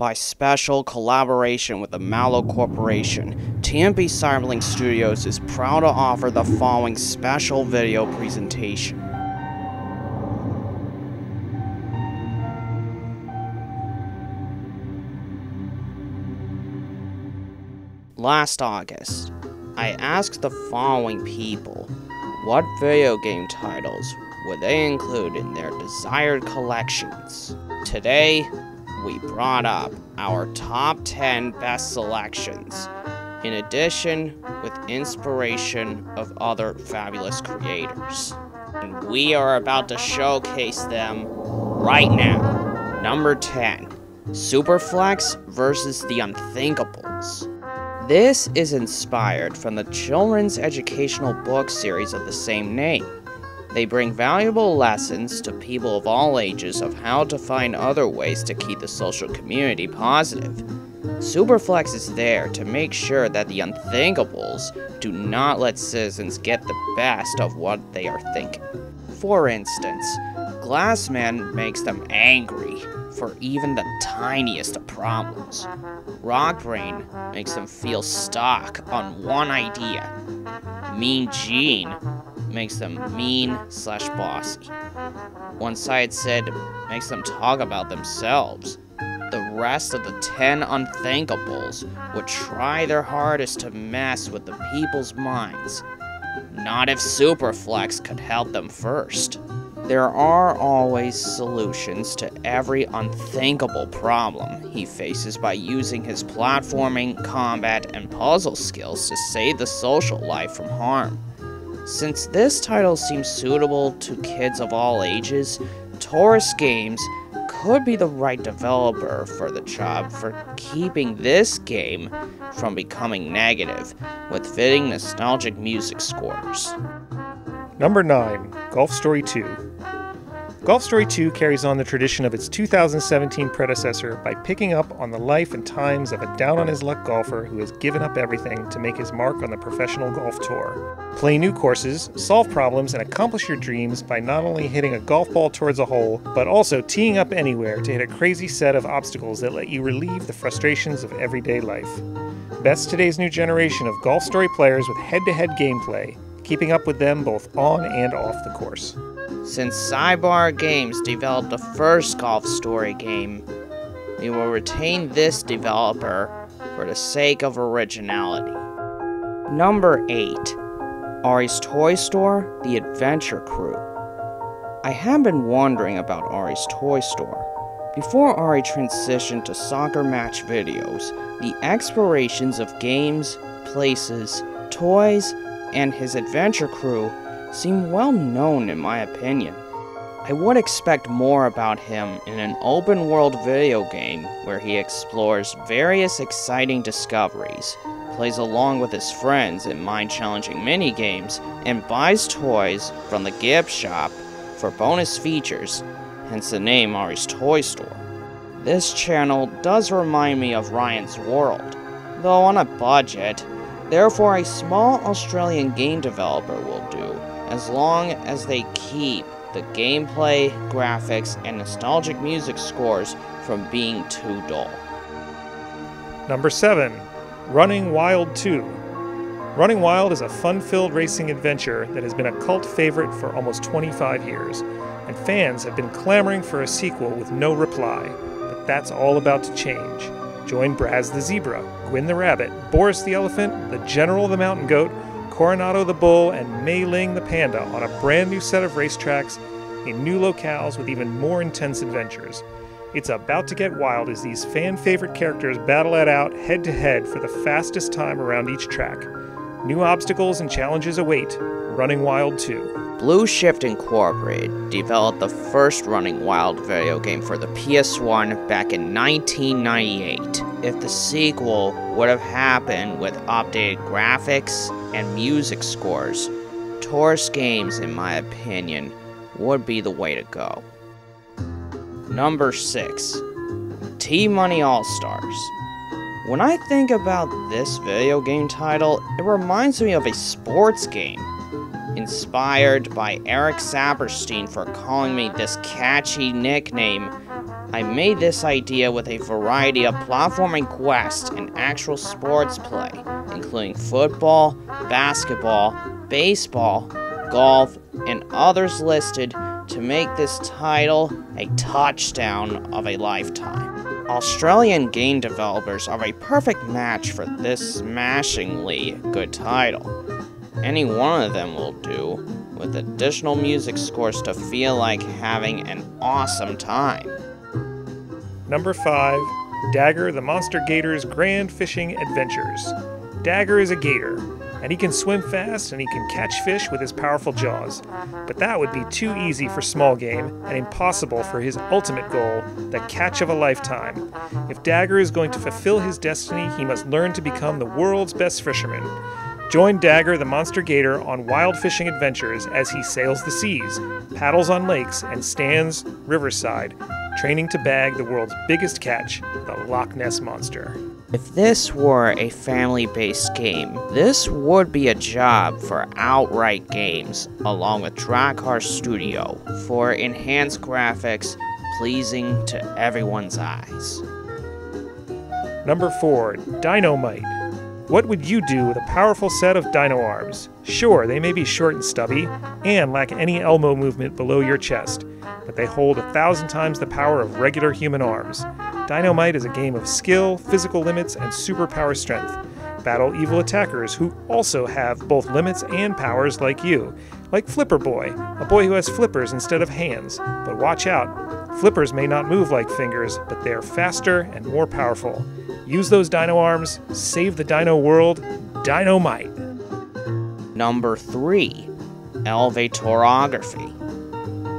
By special collaboration with the Mallow Corporation, TMP Cyberlink Studios is proud to offer the following special video presentation. Last August, I asked the following people what video game titles would they include in their desired collections. Today, we brought up our top 10 best selections, in addition with inspiration of other fabulous creators. And we are about to showcase them right now. Number 10 Superflex versus the Unthinkables. This is inspired from the children's educational book series of the same name. They bring valuable lessons to people of all ages of how to find other ways to keep the social community positive. Superflex is there to make sure that the unthinkables do not let citizens get the best of what they are thinking. For instance, Glassman makes them angry for even the tiniest of problems. Rockbrain makes them feel stuck on one idea. Mean Jean makes them uh-huh. mean slash bossy. One-Sided Sid makes them talk about themselves. The rest of the 10 unthinkables would try their hardest to mess with the people's minds. Not if Superflex could help them first. There are always solutions to every unthinkable problem he faces by using his platforming, combat, and puzzle skills to save the social life from harm. Since this title seems suitable to kids of all ages, Torus Games could be the right developer for the job for keeping this game from becoming negative with fitting nostalgic music scores. Number 9 Golf Story 2 Golf Story 2 carries on the tradition of its 2017 predecessor by picking up on the life and times of a down on his luck golfer who has given up everything to make his mark on the professional golf tour. Play new courses, solve problems, and accomplish your dreams by not only hitting a golf ball towards a hole, but also teeing up anywhere to hit a crazy set of obstacles that let you relieve the frustrations of everyday life. Best today's new generation of Golf Story players with head to head gameplay, keeping up with them both on and off the course. Since Sidebar Games developed the first Golf Story game, we will retain this developer for the sake of originality. Number 8 Ari's Toy Store The Adventure Crew. I have been wondering about Ari's Toy Store. Before Ari transitioned to soccer match videos, the explorations of games, places, toys, and his adventure crew seem well known in my opinion. I would expect more about him in an open world video game where he explores various exciting discoveries, plays along with his friends in mind challenging mini games, and buys toys from the gift shop for bonus features, hence the name Ari's Toy Store. This channel does remind me of Ryan's World, though on a budget, therefore, a small Australian game developer will do as long as they keep the gameplay, graphics, and nostalgic music scores from being too dull. Number 7 Running Wild 2. Running Wild is a fun filled racing adventure that has been a cult favorite for almost 25 years, and fans have been clamoring for a sequel with no reply. But that's all about to change. Join Braz the Zebra, Gwyn the Rabbit, Boris the Elephant, the General the Mountain Goat, Coronado the Bull, and Mei Ling the Panda on a brand new set of racetracks in new locales with even more intense adventures. It's about to get wild as these fan favorite characters battle it out head to head for the fastest time around each track. New obstacles and challenges await. Running Wild 2. Blue Shift Incorporated developed the first Running Wild video game for the PS1 back in 1998. If the sequel would have happened with updated graphics and music scores, Torus Games, in my opinion, would be the way to go. Number 6 T Money All Stars. When I think about this video game title, it reminds me of a sports game inspired by Eric Saperstein for calling me this catchy nickname, I made this idea with a variety of platforming quests and actual sports play, including football, basketball, baseball, golf, and others listed to make this title a touchdown of a lifetime. Australian game developers are a perfect match for this smashingly good title. Any one of them will do, with additional music scores to feel like having an awesome time. Number 5 Dagger the Monster Gator's Grand Fishing Adventures. Dagger is a gator, and he can swim fast and he can catch fish with his powerful jaws. But that would be too easy for small game and impossible for his ultimate goal, the catch of a lifetime. If Dagger is going to fulfill his destiny, he must learn to become the world's best fisherman. Join Dagger the Monster Gator on wild fishing adventures as he sails the seas, paddles on lakes, and stands riverside, training to bag the world's biggest catch, the Loch Ness Monster. If this were a family based game, this would be a job for Outright Games, along with Drakkar Studio, for enhanced graphics pleasing to everyone's eyes. Number 4 Dynamite. What would you do with a powerful set of dino arms? Sure, they may be short and stubby, and lack any elbow movement below your chest, but they hold a thousand times the power of regular human arms. Dynamite is a game of skill, physical limits, and superpower strength. Battle evil attackers who also have both limits and powers like you, like Flipper Boy, a boy who has flippers instead of hands. But watch out, flippers may not move like fingers, but they are faster and more powerful. Use those dino arms, save the dino world, Dynamite. Number 3 Elevatorography.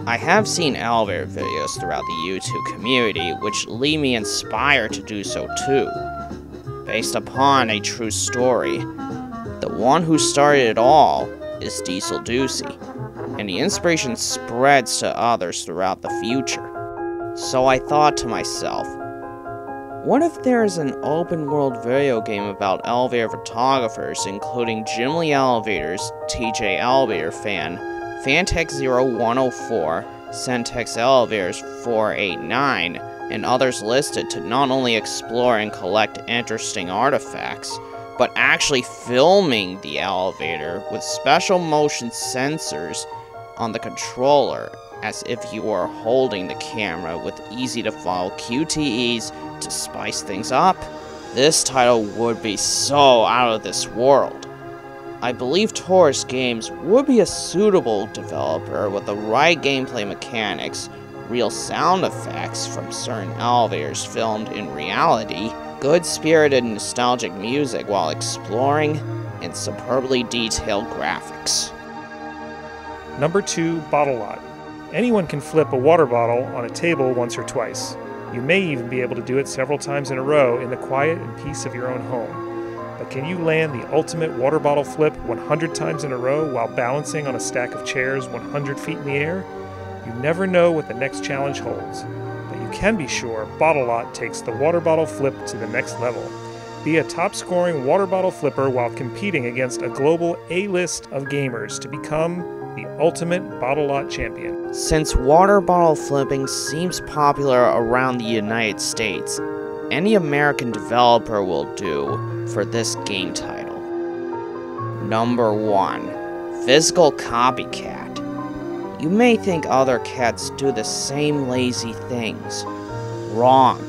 I have seen elevator videos throughout the YouTube community, which leave me inspired to do so too. Based upon a true story, the one who started it all is Diesel Ducey, and the inspiration spreads to others throughout the future. So I thought to myself, what if there's an open world video game about elevator photographers, including Jim Lee Elevators, TJ Elevator Fan, Fantex 0104, Centex Elevators 489, and others listed to not only explore and collect interesting artifacts, but actually filming the elevator with special motion sensors on the controller as if you were holding the camera with easy to follow QTEs to spice things up. This title would be so out of this world. I believe Torus Games would be a suitable developer with the right gameplay mechanics, real sound effects from certain elevators filmed in reality, good spirited nostalgic music while exploring, and superbly detailed graphics. Number 2 Bottle Lot. Anyone can flip a water bottle on a table once or twice. You may even be able to do it several times in a row in the quiet and peace of your own home. But can you land the ultimate water bottle flip 100 times in a row while balancing on a stack of chairs 100 feet in the air? You never know what the next challenge holds. But you can be sure Bottle Lot takes the water bottle flip to the next level. Be a top scoring water bottle flipper while competing against a global A list of gamers to become the ultimate bottle lot champion. Since water bottle flipping seems popular around the United States, any American developer will do for this game title. Number 1 Physical Copycat. You may think other cats do the same lazy things. Wrong.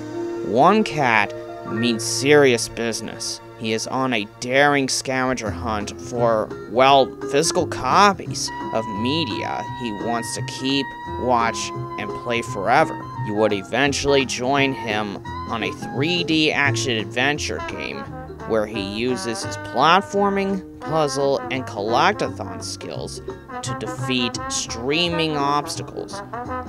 One cat means serious business. He is on a daring scavenger hunt for, well, physical copies of media he wants to keep, watch, and play forever. You would eventually join him on a 3D action adventure game where he uses his platforming, puzzle, and collectathon skills to defeat streaming obstacles,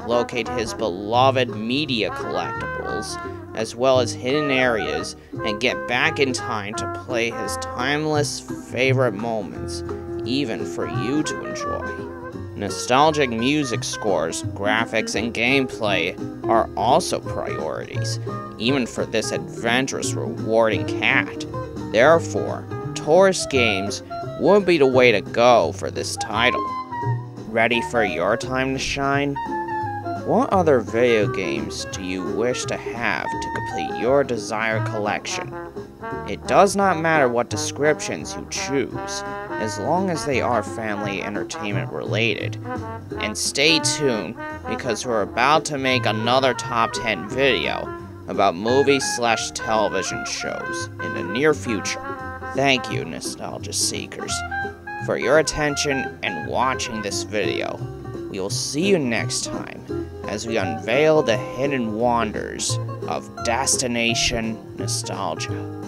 locate his beloved media collectibles, as well as hidden areas, and get back in time to play his timeless favorite moments, even for you to enjoy. Nostalgic music scores, graphics, and gameplay are also priorities, even for this adventurous, rewarding cat. Therefore, Torus Games would be the way to go for this title. Ready for your time to shine? What other video games do you wish to have to complete your desired collection? It does not matter what descriptions you choose, as long as they are family entertainment related. And stay tuned because we're about to make another top 10 video about movies slash television shows in the near future. Thank you, Nostalgia Seekers, for your attention and watching this video. We will see you next time as we unveil the hidden wonders of Destination Nostalgia.